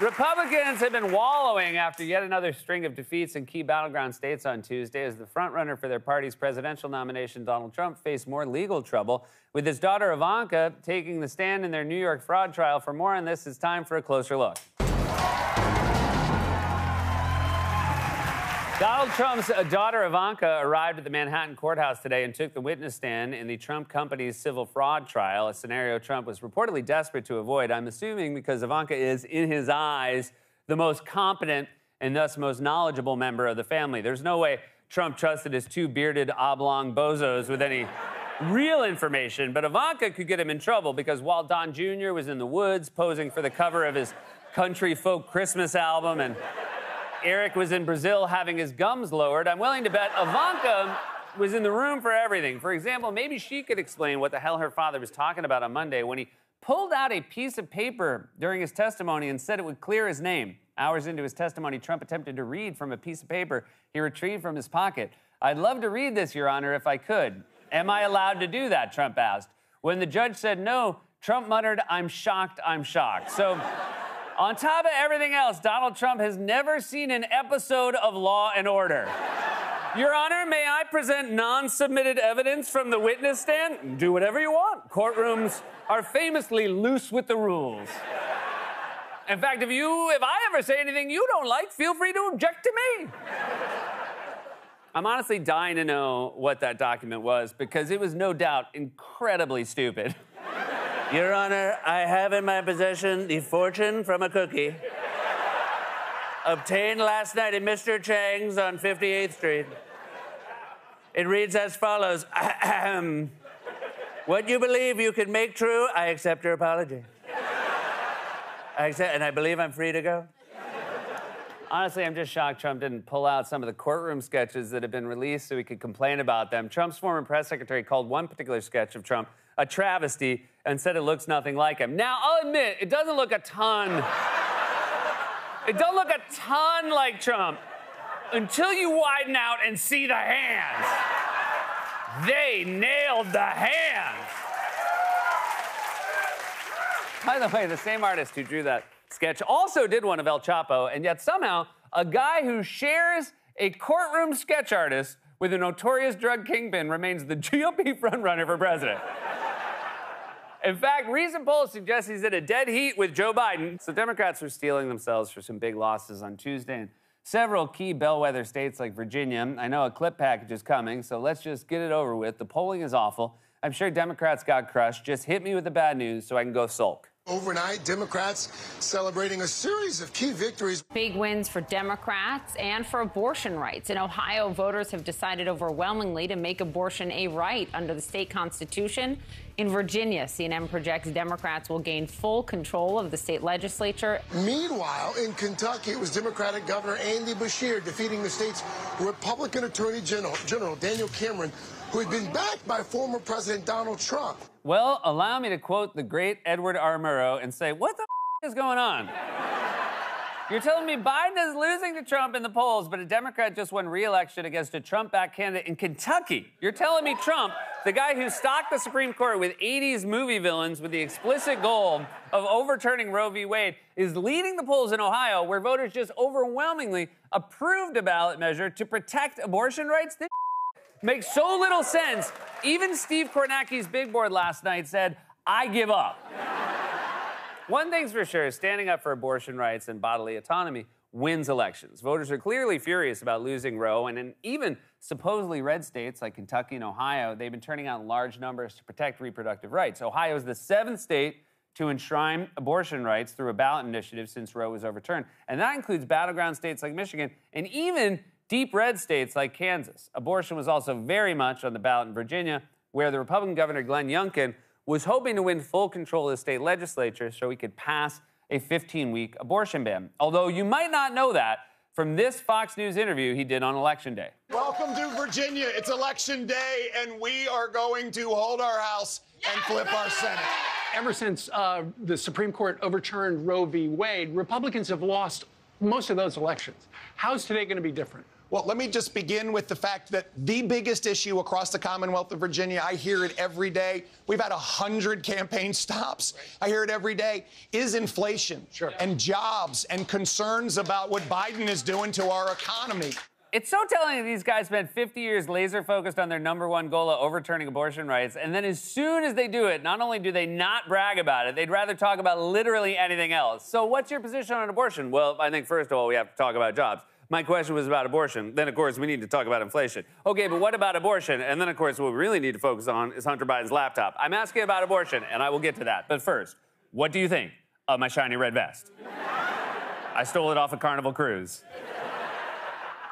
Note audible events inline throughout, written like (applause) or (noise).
Republicans have been wallowing after yet another string of defeats in key battleground states on Tuesday as the frontrunner for their party's presidential nomination, Donald Trump, faced more legal trouble, with his daughter Ivanka taking the stand in their New York fraud trial. For more on this, it's time for a closer look. Donald Trump's daughter Ivanka arrived at the Manhattan courthouse today and took the witness stand in the Trump company's civil fraud trial, a scenario Trump was reportedly desperate to avoid. I'm assuming because Ivanka is, in his eyes, the most competent and thus most knowledgeable member of the family. There's no way Trump trusted his two bearded oblong bozos with any (laughs) real information, but Ivanka could get him in trouble because while Don Jr. was in the woods posing for the cover of his country folk Christmas album and Eric was in Brazil having his gums lowered, I'm willing to bet Ivanka was in the room for everything. For example, maybe she could explain what the hell her father was talking about on Monday when he pulled out a piece of paper during his testimony and said it would clear his name. Hours into his testimony, Trump attempted to read from a piece of paper he retrieved from his pocket. I'd love to read this, Your Honor, if I could. Am I allowed to do that? Trump asked. When the judge said no, Trump muttered, I'm shocked, I'm shocked. So, on top of everything else, Donald Trump has never seen an episode of Law and Order. Your Honor, may I present non submitted evidence from the witness stand? Do whatever you want. Courtrooms are famously loose with the rules. In fact, if you if I ever say anything you don't like, feel free to object to me. I'm honestly dying to know what that document was because it was no doubt incredibly stupid. Your Honor, I have in my possession the fortune from a cookie obtained last night in Mr. Chang's on 58th Street. It reads as follows (clears throat) What you believe you can make true, I accept your apology. I accept, and I believe I'm free to go. Honestly, I'm just shocked Trump didn't pull out some of the courtroom sketches that have been released so he could complain about them. Trump's former press secretary called one particular sketch of Trump a travesty and said it looks nothing like him. Now, I'll admit, it doesn't look a ton. it don't look a ton like Trump until you widen out and see the hands. They nailed the hands. By the way, the same artist who drew that sketch also did one of El Chapo, and yet somehow a guy who shares a courtroom sketch artist with a notorious drug kingpin remains the (laughs) GOP frontrunner for president. In fact, recent polls suggest he's in a dead heat with Joe Biden. So Democrats are steeling themselves for some big losses on Tuesday in several key bellwether states like Virginia. I know a clip package is coming, so let's just get it over with. The polling is awful. I'm sure Democrats got crushed. Just hit me with the bad news so I can go sulk. Overnight, Democrats celebrating a series of key victories. Big wins for Democrats and for abortion rights. In Ohio, voters have decided overwhelmingly to make abortion a right under the state constitution. In Virginia, CNN projects Democrats will gain full control of the state legislature. Meanwhile, in Kentucky, it was Democratic Governor Andy Beshear defeating the state's Republican Attorney General, General Daniel Cameron who had been backed by former President Donald Trump. Well, allow me to quote the great Edward R. Murrow and say, what the is going on? You're telling me Biden is losing to Trump in the polls, but a Democrat just won re-election against a Trump-backed candidate in Kentucky. You're telling me Trump, the guy who stocked the Supreme Court with 80s movie villains with the explicit goal of overturning Roe v. Wade, is leading the polls in Ohio, where voters just overwhelmingly approved a ballot measure to protect abortion rights? This makes so little sense. Even Steve Kornacki's big board last night said, I give up. (laughs) One thing's for sure standing up for abortion rights and bodily autonomy wins elections. Voters are clearly furious about losing Roe, and in even supposedly red states like Kentucky and Ohio, they've been turning out large numbers to protect reproductive rights. Ohio is the seventh state to enshrine abortion rights through a ballot initiative since Roe was overturned. And that includes battleground states like Michigan and even deep red states like Kansas. Abortion was also very much on the ballot in Virginia, where the Republican Governor Glenn Youngkin was hoping to win full control of the state legislature so he could pass a 15 week abortion ban. Although you might not know that from this Fox News interview he did on Election Day. Welcome to Virginia. It's Election Day, and we are going to hold our House and flip our Senate. Ever since uh, the Supreme Court overturned Roe v. Wade, Republicans have lost most of those elections. How's today going to be different? Well, let me just begin with the fact that the biggest issue across the Commonwealth of Virginia, I hear it every day. We've had 100 campaign stops. I hear it every day, is inflation Sure. and jobs and concerns about what Biden is doing to our economy. It's so telling that these guys spent 50 years laser focused on their number one goal of overturning abortion rights, and then as soon as they do it, not only do they not brag about it, they'd rather talk about literally anything else. So, what's your position on abortion? Well, I think first of all, we have to talk about jobs. My question was about abortion. Then, of course, we need to talk about inflation. Okay, but what about abortion? And then, of course, what we really need to focus on is Hunter Biden's laptop. I'm asking about abortion, and I will get to that. But first, what do you think of my shiny red vest? I stole it off a Carnival cruise.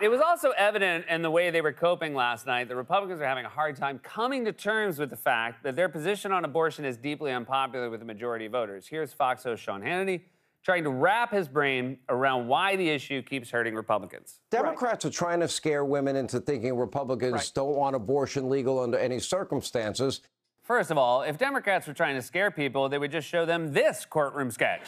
It was also evident in the way they were coping last night that Republicans are having a hard time coming to terms with the fact that their position on abortion is deeply unpopular with the majority of voters. Here's Fox host Sean Hannity trying to wrap his brain around why the issue keeps hurting Republicans. Democrats are trying to scare women into thinking Republicans Right. don't want abortion legal under any circumstances. First of all, if Democrats were trying to scare people, they would just show them this courtroom sketch.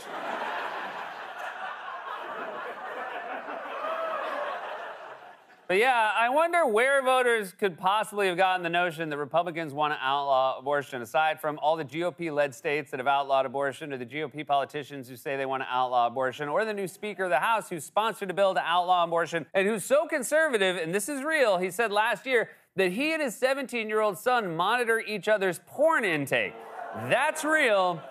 But yeah, I wonder where voters could possibly have gotten the notion that Republicans want to outlaw abortion, aside from all the GOP led states that have outlawed abortion, or the GOP politicians who say they want to outlaw abortion, or the new Speaker of the House who sponsored a bill to outlaw abortion, and who's so conservative, and this is real, he said last year that he and his 17 year old son monitor each other's porn intake. That's real.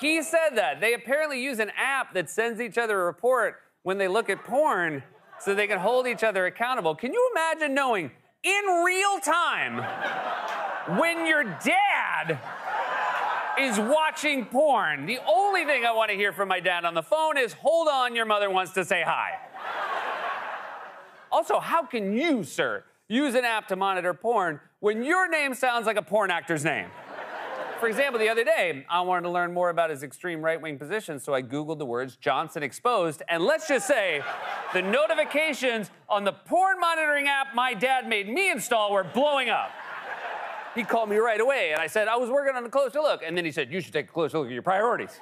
He said that. They apparently use an app that sends each other a report when they look at porn so they can hold each other accountable. Can you imagine knowing in real time when your dad is watching porn? The only thing I want to hear from my dad on the phone is hold on, your mother wants to say hi. Also, how can you, sir, use an app to monitor porn when your name sounds like a porn actor's name? For example, the other day, I wanted to learn more about his extreme right wing position, so I Googled the words Johnson exposed, and let's just say the notifications on the porn monitoring app my dad made me install were blowing up. He called me right away, and I said, I was working on a closer look. And then he said, You should take a closer look at your priorities.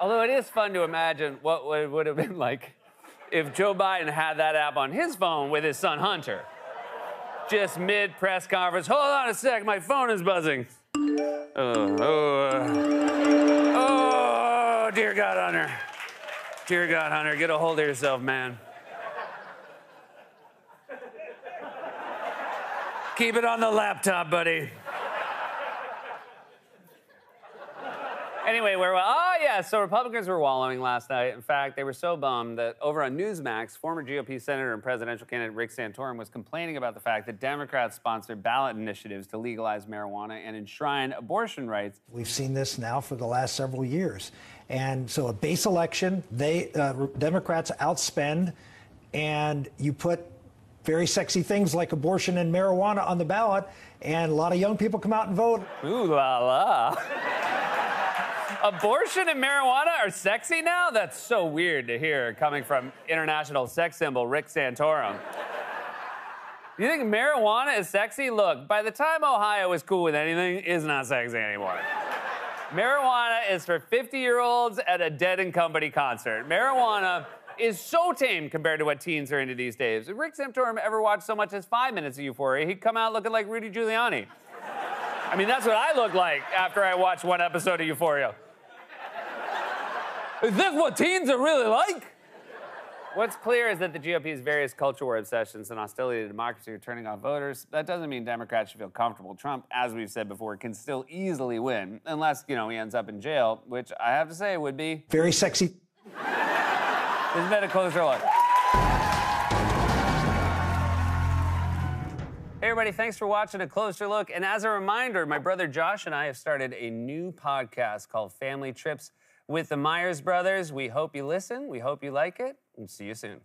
Although it is fun to imagine what it would have been like if Joe Biden had that app on his phone with his son Hunter. Just mid press conference. Hold on a sec, my phone is buzzing. Oh, oh, uh, oh, dear God, Hunter. Dear God, Hunter, get a hold of yourself, man. Keep it on the laptop, buddy. Anyway, where we oh yeah, so Republicans were wallowing last night. In fact, they were so bummed that over on Newsmax, former GOP senator and presidential candidate Rick Santorum was complaining about the fact that Democrats sponsored ballot initiatives to legalize marijuana and enshrine abortion rights. We've seen this now for the last several years. And so a base election, they uh, Democrats outspend, and you put very sexy things like abortion and marijuana on the ballot, and a lot of young people come out and vote. Ooh la la. (laughs) Abortion and marijuana are sexy now? That's so weird to hear coming from international sex symbol Rick Santorum. You think marijuana is sexy? Look, by the time Ohio is cool with anything, it's not sexy anymore. marijuana is for 50 year olds at a Dead and Company concert. Marijuana is so tame compared to what teens are into these days. If Rick Santorum ever watched so much as five minutes of Euphoria, he'd come out looking like Rudy Giuliani. I mean, that's what I look like after I watch one episode of Euphoria. Is this what teens are really like? What's clear is that the GOP's various culture war obsessions and hostility to democracy are turning off voters. That doesn't mean Democrats should feel comfortable. Trump, as we've said before, can still easily win, unless, you know, he ends up in jail, which I have to say would be. Very sexy Isn't that a closer look? Hey, everybody, thanks for watching A Closer Look. And as a reminder, my brother Josh and I have started a new podcast called Family Trips with the Meyers Brothers. We hope you listen. We hope you like it. And see you soon.